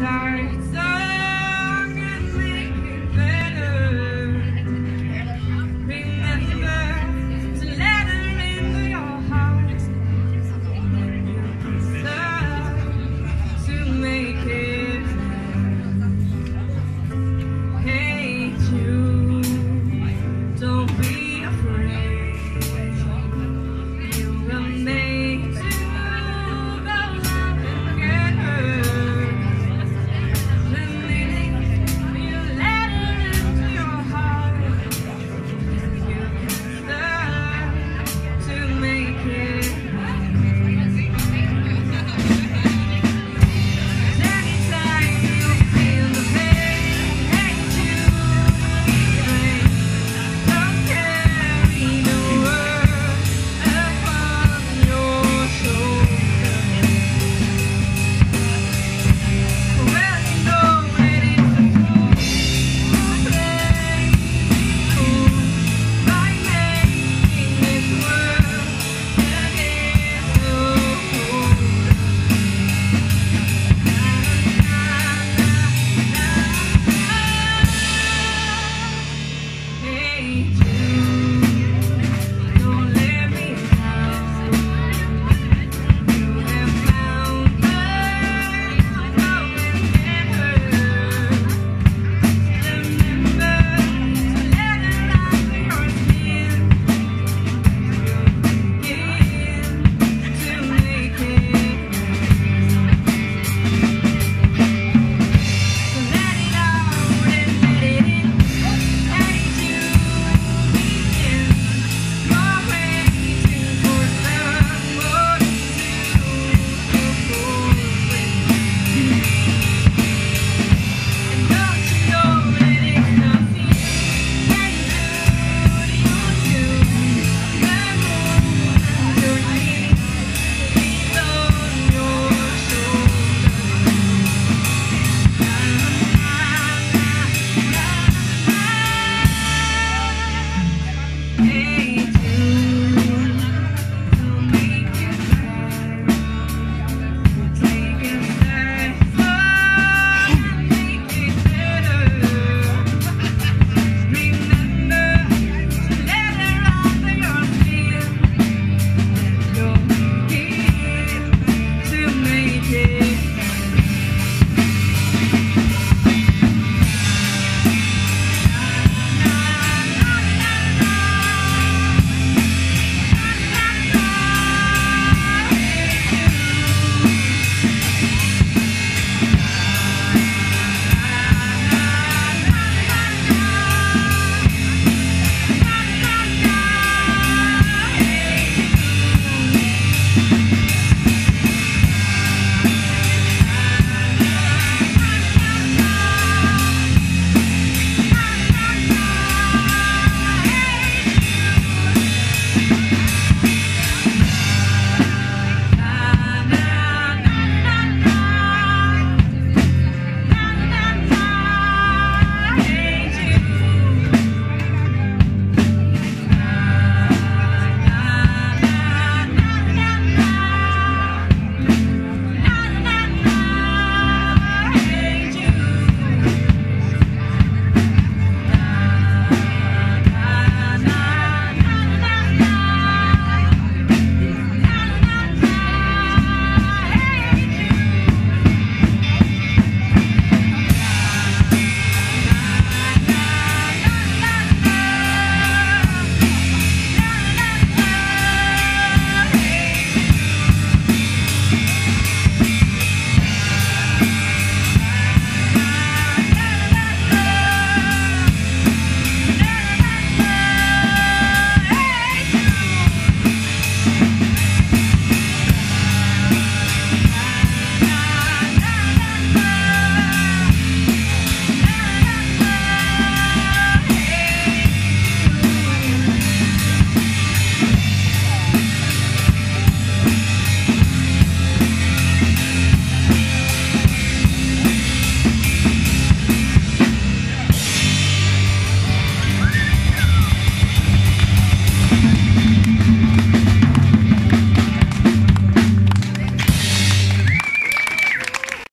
starts